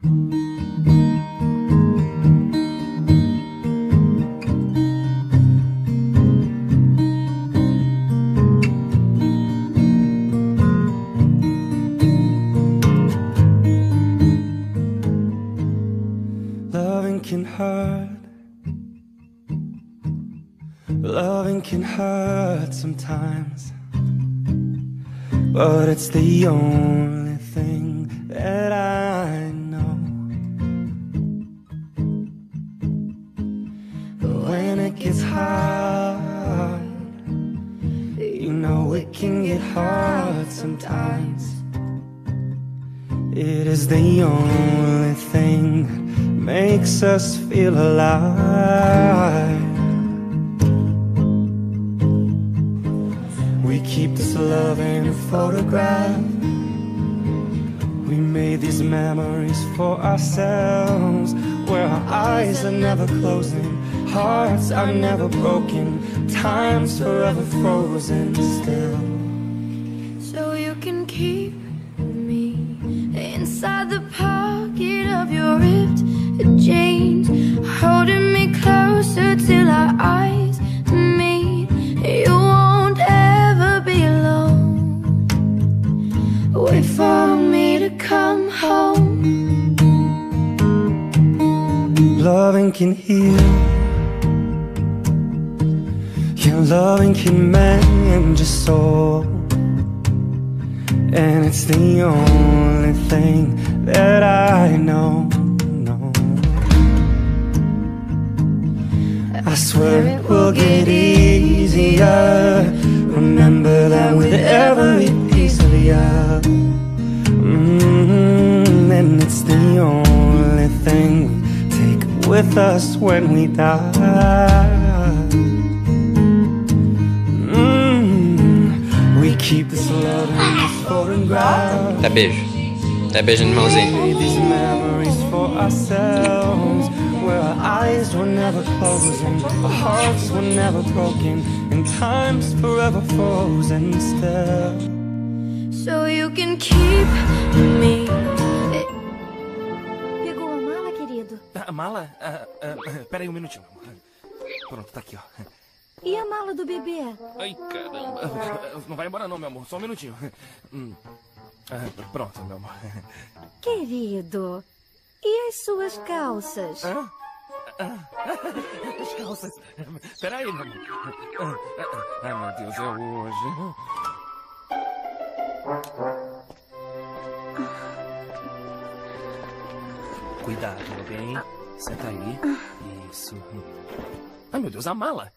Loving can hurt. Loving can hurt sometimes. But it's the only thing that I sometimes. It is the only thing that makes us feel alive. We keep this love in a photograph. We made these memories for ourselves, where our eyes are never closing, hearts are never broken, time's forever frozen still. So you can keep me inside the pocket of your ripped jeans, holding me closer till our eyes meet. You won't ever be alone. Wait for me to come home. Loving can heal. Yeah, loving can mend your soul. And it's the only thing that I know. know. I swear it will get easier. Remember that with every piece of you. Mm, and it's the only thing we take with us when we die. Mm, we keep this love. Dá beijo. Dá beijo no irmãozinho. These memories for ourselves, where our eyes were never closing, our hearts were never broken, and time's forever frozen still. So you can keep me. Pegou a mala, querido? A mala? Ah, ah, pera aí um minutinho. Pronto, tá aqui, ó. E a mala do bebê? Ai, caramba. Não vai embora não, meu amor. Só um minutinho. Hum. Ah, pronto, meu amor. Querido, e as suas calças? Hã? As calças. Pera aí, meu amor. Ai, meu Deus, é hoje. Cuidado, meu bem. Senta aí. Isso. Ai, meu Deus, a mala.